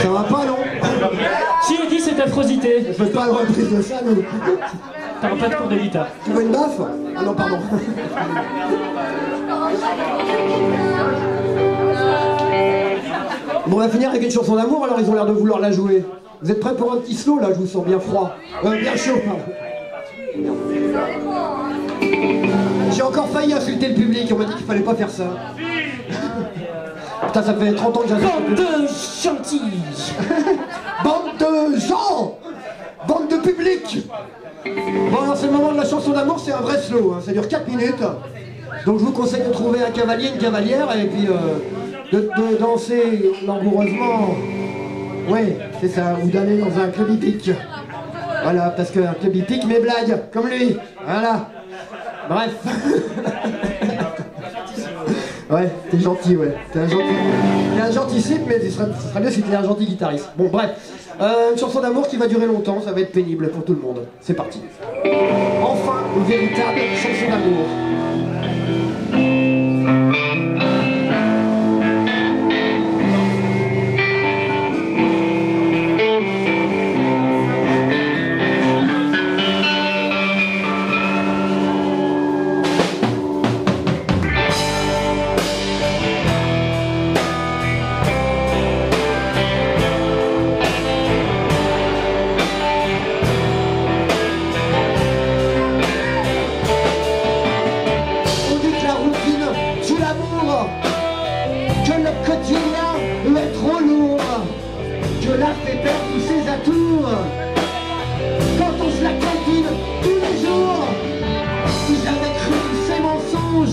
Ça va pas, non Qui a dit cette affrosité Je veux pas une reprise de ça, nous. T'as pas de cours de guitare. Tu veux une baffe Ah non, pardon. Bon, on va finir avec une chanson d'amour, alors ils ont l'air de vouloir la jouer. Vous êtes prêts pour un petit slow, là Je vous sens bien froid. Euh, bien chaud, pardon. J'ai encore failli insulter le public, on m'a dit qu'il fallait pas faire ça. Putain, ça fait 30 ans que le Bande de gentils Bande de gens Bande de public Bon alors c'est le moment de la chanson d'amour, c'est un vrai slow, hein, ça dure 4 minutes. Donc je vous conseille de trouver un cavalier, une cavalière et puis euh, de, de danser langoureusement. Oui, c'est ça, ou d'aller dans un club hippique. Voilà, parce qu'un club hippique mes blagues, comme lui. Voilà. Bref. Ouais, t'es gentil, ouais. T'es un gentil. T'es un gentil slip, mais ce serait, ce serait mieux si t'étais un gentil guitariste. Bon, bref. Euh, une chanson d'amour qui va durer longtemps, ça va être pénible pour tout le monde. C'est parti. Enfin, une véritable chanson d'amour.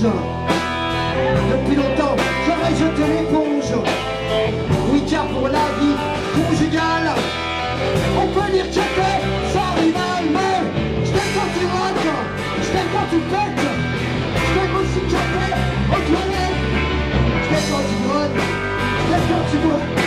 Depuis longtemps j'aurais jeté l'éponge. Oui, car pour la vie conjugale, on peut dire que t'es sans rival, mais je t'aime quand tu rotes, je t'aime quand tu pètes. Je t'aime aussi quand t'es aux toilettes Je t'aime quand tu brodes Je t'aime quand tu bois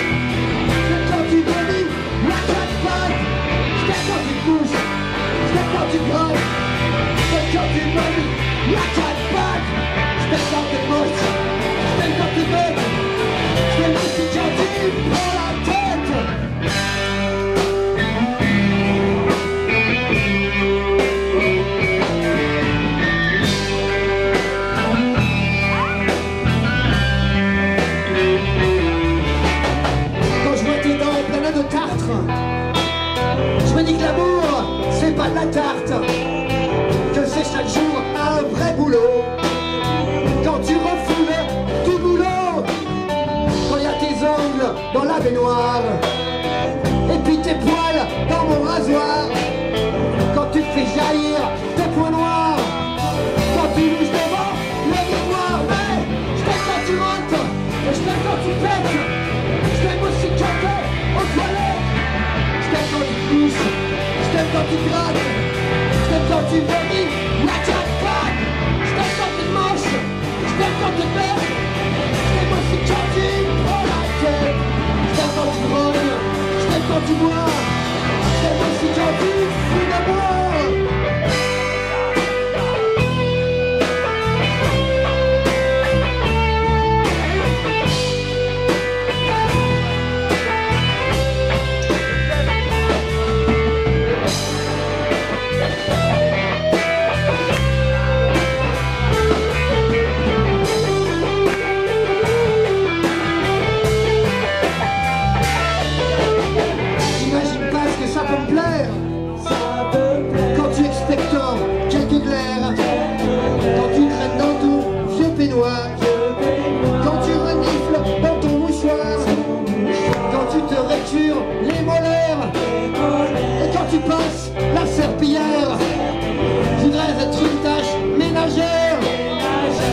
dans la baignoire. Et puis tes poils dans mon rasoir. Quand tu fais jaillir tes points noirs. Quand tu louches devant le miroir Mais je t'aime quand tu rentres Et je t'aime quand tu pètes. Je t'aime aussi quand t'es aux toilettes Je t'aime quand tu couches. Je t'aime quand tu grattes. Je t'aime quand tu vomis. La jackpot Je t'aime quand t'es moche Je t'aime quand t'es bête Tu bois Et quand tu passes la serpillière Je voudrais être une tâche ménagère.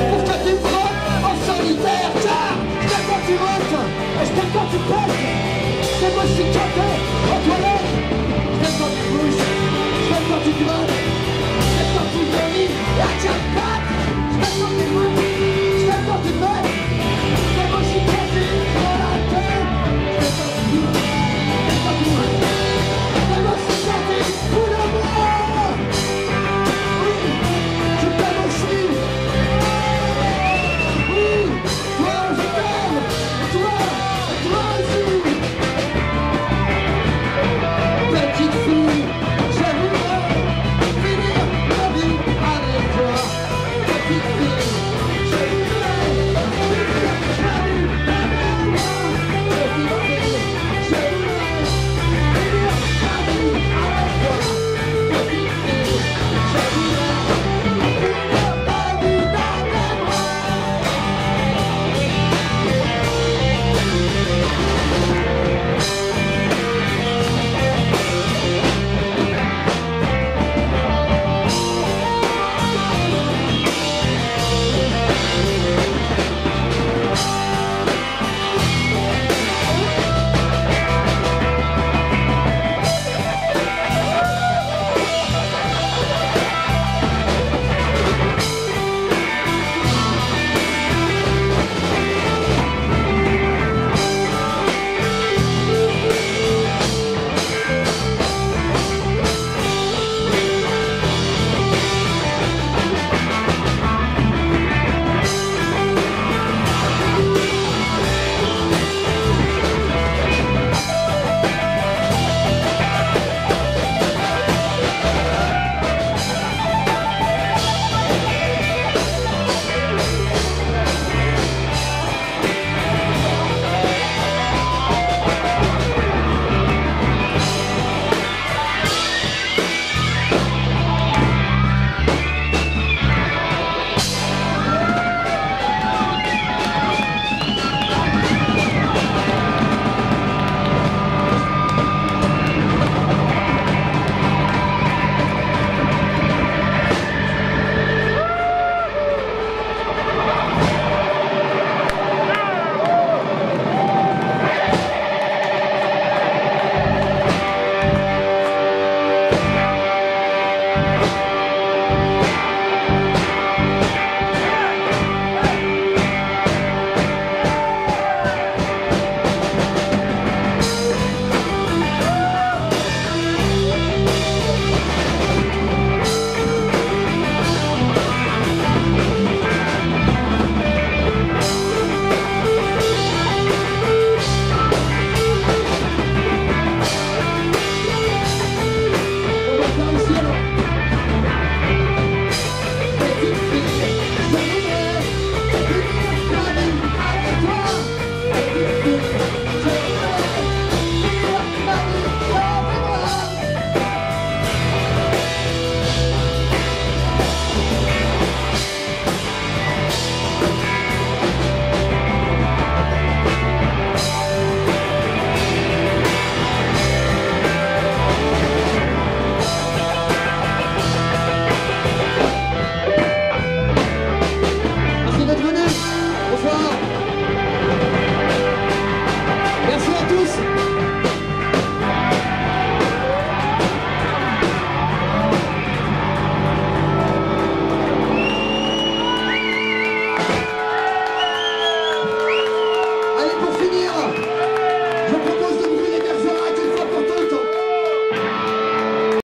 Pour que tu me frottes en solitaire. Car t'aime quand tu rotes Et t'aime quand tu pètes je t'aime aussi quand t'es aux